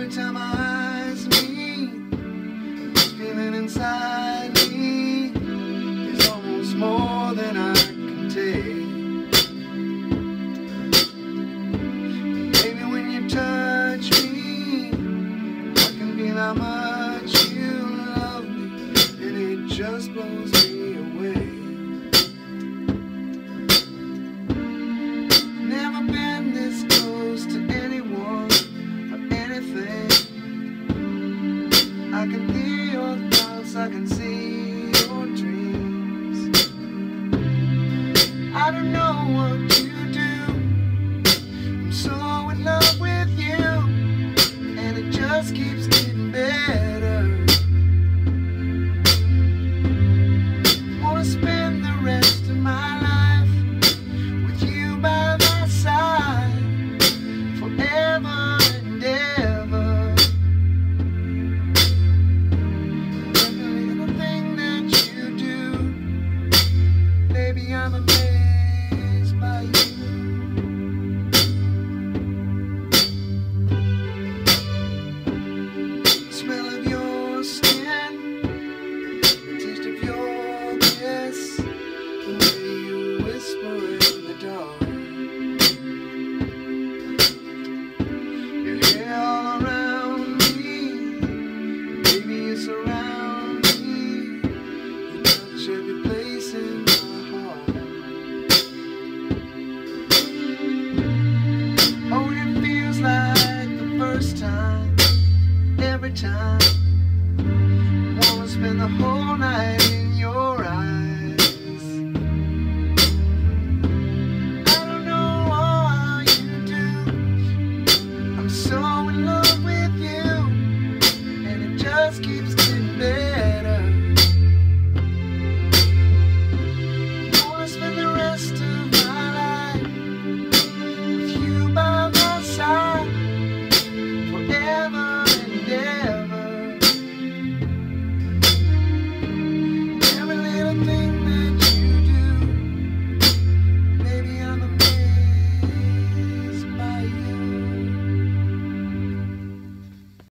every time our eyes meet. The feeling inside me is almost more than I can take. Maybe when you touch me, I can feel how much you love me, and it just blows me. I can hear your thoughts, I can see your dreams. I don't know what to do. I'm so in love with you, and it just keeps getting better. time. Wanna spend the whole night in your eyes. I don't know all you do. I'm so in love with you, and it just keeps getting better.